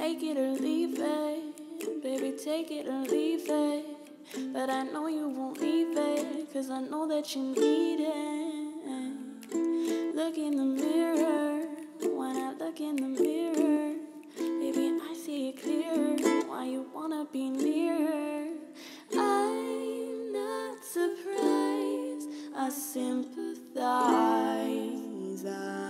Take it or leave it, baby, take it or leave it. But I know you won't leave it, cause I know that you need it. Look in the mirror, when I look in the mirror, baby, I see it clear. Why you wanna be near? I'm not surprised, I sympathize. I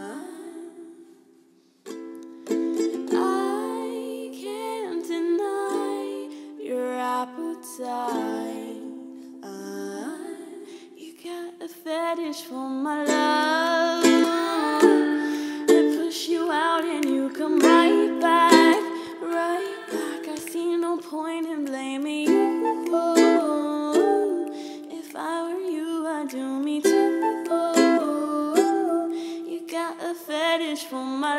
fetish for my love. I push you out and you come right back, right back. I see no point in blaming you. If I were you, I'd do me too. You got a fetish for my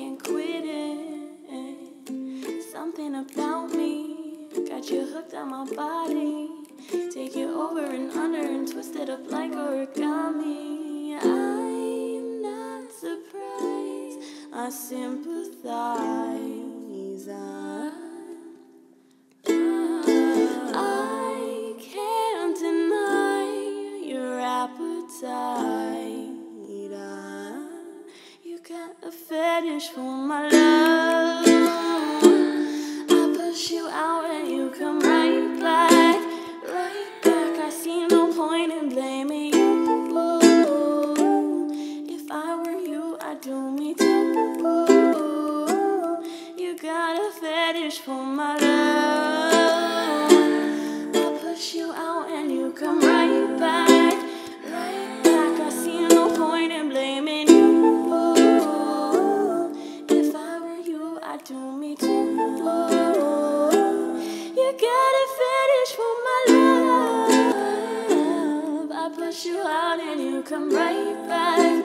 can't quit it. Something about me got you hooked on my body. Take you over and under and twist it up like origami. I'm not surprised, I sympathize. I can't deny your appetite. Fetish for my love. I push you out and you come right back, right back. I see no point in blaming you. If I were you, I'd do me too. You got a fetish for my love. You out and you come right back.